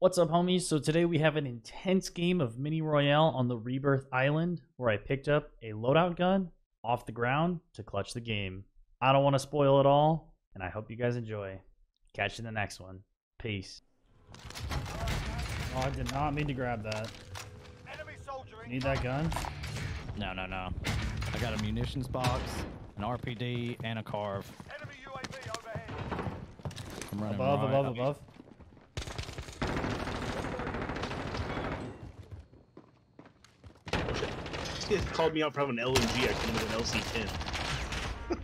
What's up, homies? So today we have an intense game of Mini Royale on the Rebirth Island where I picked up a loadout gun off the ground to clutch the game. I don't want to spoil it all, and I hope you guys enjoy. Catch you in the next one. Peace. Oh, I did not mean to grab that. Need that gun? No, no, no. I got a munitions box, an RPD, and a carve. I'm running Above, right. above, above. Called me out for having an LMG. I came with an LC-10. he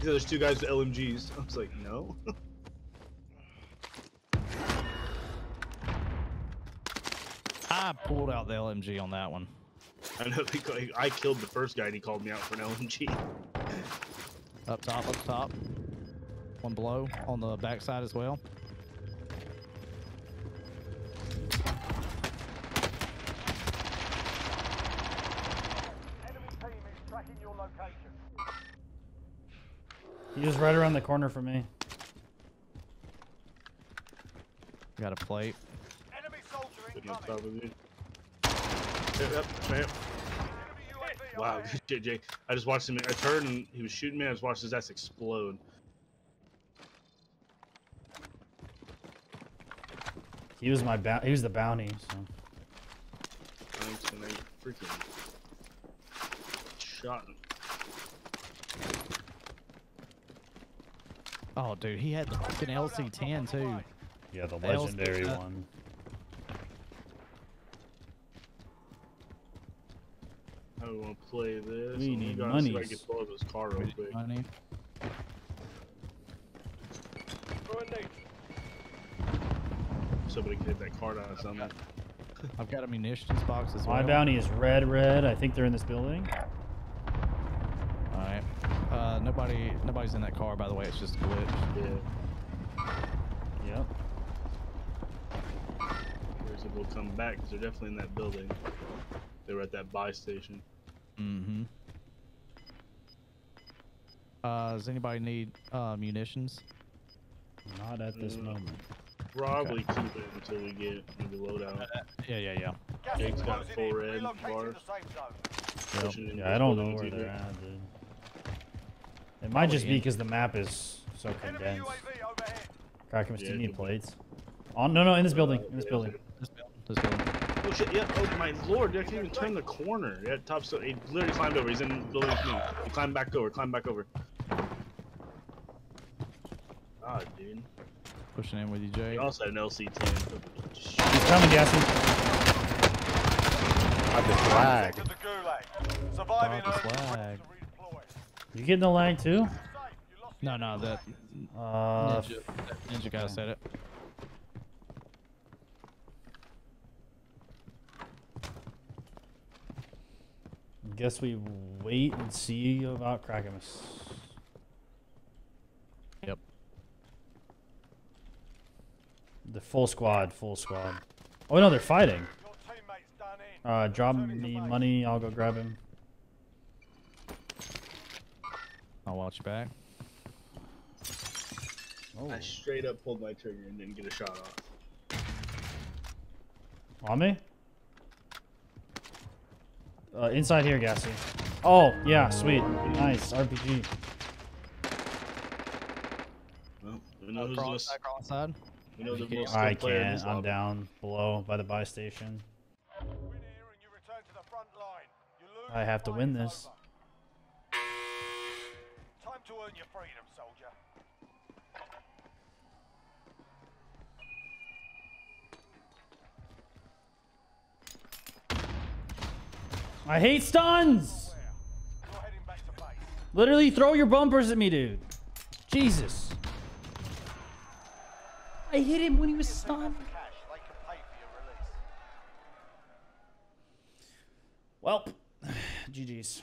said there's two guys with LMGs. I was like, no. I pulled out the LMG on that one. I know. Ca- I killed the first guy and he called me out for an LMG. Up top, up top. One below on the backside as well. He was right around the corner from me. Got a plate. Sitting on top of you. Yep, yep, yep. Wow, good shit, Jay. I just watched him. I turned and he was shooting me. I just watched his ass explode. He was my bou- he was the bounty. So. Thanks, and I freaking shot him. Oh, dude, he had the fucking LC-10 too. Yeah, the legendary split one. I do we want to play this? We oh I'm need gonna see if I can blow this car real quick. Money. Somebody can hit that card out of something. I've got a munitions box as well. My bounty is red, red. I think they're in this building. All right. Uh, nobody, nobody's in that car, by the way. It's just a glitch. Yeah. Yep. Where's it will come back because they're definitely in that building. They were at that buy station. Mm-hmm. Uh, does anybody need uh, munitions? Not at this Mm. moment. Probably keep it until we get into loadout. Yeah, yeah, yeah. Jake's got full red bars. Yep. Yeah, I don't know where they're at, dude. It might just be because the map is so condensed. Cracking Yeah, yeah, need plates. Oh no, no, in this building, in this building. This building. This building. Oh shit, yeah, oh my lord, I can't even turn the corner. Yeah, top so he literally climbed over, he's in the building with me. He climbed back over, climbed back over. God, dude. Pushing in with you, Jay. He also had an LC-10. He's coming, Gassy. I just lag. Dog the flag. You get in the line too? No, no, that Uh, ninja, that ninja guy said it. guess we wait and see about Crackamus. Yep. The full squad, full squad. Oh no, they're fighting. Uh, drop me money. I'll go grab him. I'll watch back. Oh, I straight up pulled my trigger and didn't get a shot off. on me. Uh, inside here, Gassy. Oh yeah, sweet, nice RPG. Well, we know who's the Cross, most, back side. we know the most I skilled player in can't. I'm down below by the buy station. I have to win this. To earn your freedom, soldier. I hate stuns. Literally throw your bumpers at me, dude. Jesus. I hit him when he was stunned. Well, GG's.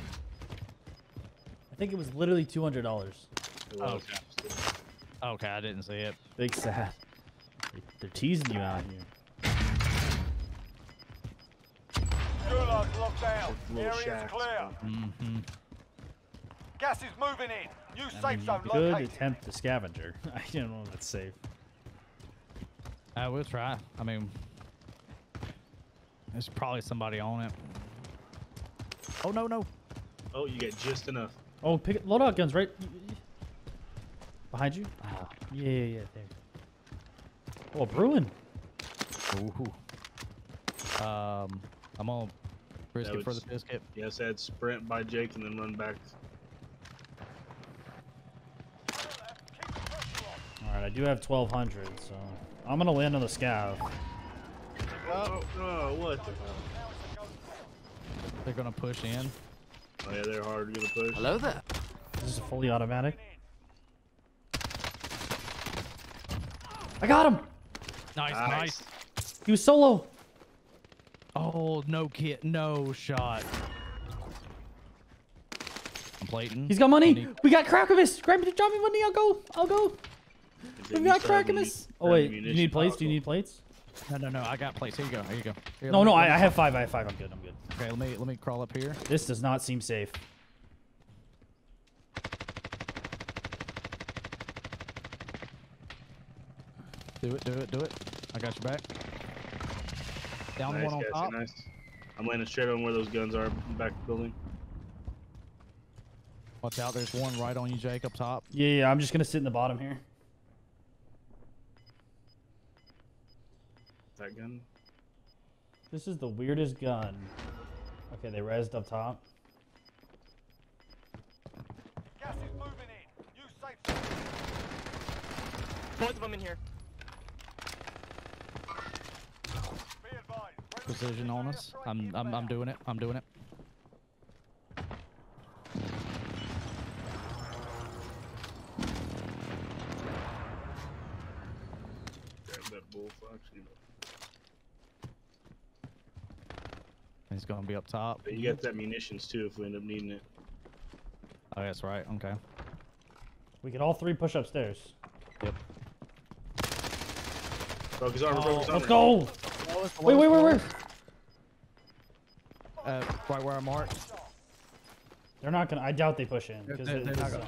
think it was literally two hundred dollars. It was. Okay, I didn't see it. Big sad. They- They're teasing you out here. Gulag's locked down. Area's clear. Mm-hmm. Gas is moving in. New I safe mean, zone you could located. attempt the scavenger. I don't know if that's safe. I will try. I mean, there's probably somebody on it. Oh no no! Oh, you get just enough. Oh, pick it- loadout guns right behind you. Ah, yeah, yeah, yeah. There. Oh, Bruin. Ooh. Um, I'm gonna risk That it for the biscuit. Yes, Ed. Sprint by Jake and then run back. Keep the pressure on. All right, I do have twelve hundred, so I'm gonna land on the scav. Oh, oh what the hell? Now it's a go for They're gonna push in. Oh, yeah, they're hard to get a push. Hello there. This is a fully automatic. I got him. Nice, Nice. nice. He was solo. Oh no, kit, no shot. I'm plating. He's got money. Need- We got Crackervis. Grab me, drop me money. I'll go. I'll go. We got still have Crackervis. muni- Oh have wait, you need plates? Do you need plates? No, no, no. I got plates. Here you go. Here you go. Here, No, let no. I, I have five. I have five. I'm good. I'm good. Okay, let me let me crawl up here. This does not seem safe. Do it, do it, do it. I got your back. Down Nice, one on Cassie, top. nice. I'm landing straight on where those guns are back building. Watch out, there's one right on you, Jake, up top. Yeah, yeah. I'm just gonna sit in the bottom here. That gun. This is the weirdest gun. Okay, they rezzed up top. Gas is moving in. New safe. Both of them in here. Be advised. friendly Precision on us. I'm I'm I'm doing it. I'm doing it. Grab that Bullfrog. You, know. He's gonna be up top. But you got that munitions too if we end up needing it. Oh, that's right. Okay. We can all three push upstairs. Yep. Focus armor, focus armor. Let's go. Wait, wait, wait, wait. Uh, right where I marked. They're not gonna. I doubt they push in They're, because they're, they're not gonna.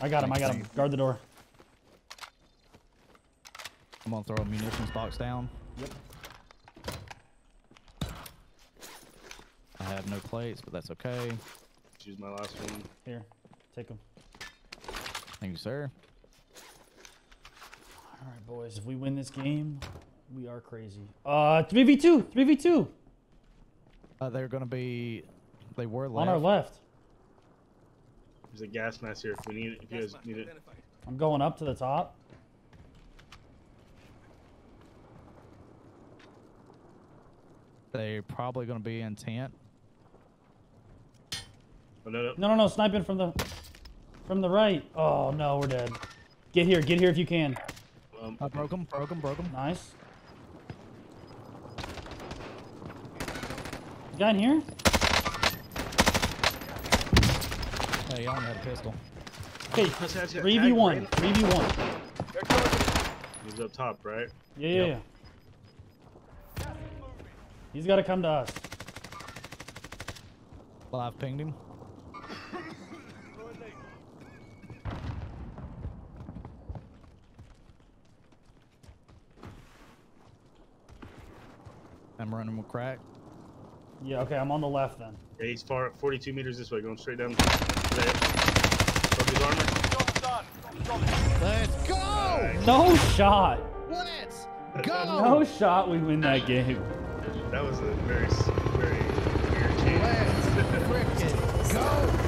I got him. I got him. Guard the door. I'm gonna throw a munitions box down. Yep. Have no plates, but that's okay. Use my last one. Here, take them. Thank you, sir. All right, boys. If we win this game, we are crazy. Uh, three v two. Three v two Uh, they're gonna be. They were left. on our left. There's a gas mask here if we need it. If you guys need it. I'm going up to the top. They're probably gonna be in tent. No, no. No, no, no. Sniping from the from the right. Oh no, we're dead. Get here. Get here if you can. Um, I broke him, Broke him, Broke him. Nice. Guy in here? Hey, I only had a pistol. Okay, That's- that's got three v tagged one. right. Three v one. He's up top, right? Yeah, yeah, Yep. yeah. Gas is moving. He's got to come to us. Well, I've pinged him. I'm running with crack. Yeah, okay, I'm on the left then. Yeah, he's far 42 meters this way, going straight down. There. Focus armor. Job done. Solid. Let's go! No shot. Let's go! No shot. We win that game. That was a very, s- very weird chance. Let's frickin' go!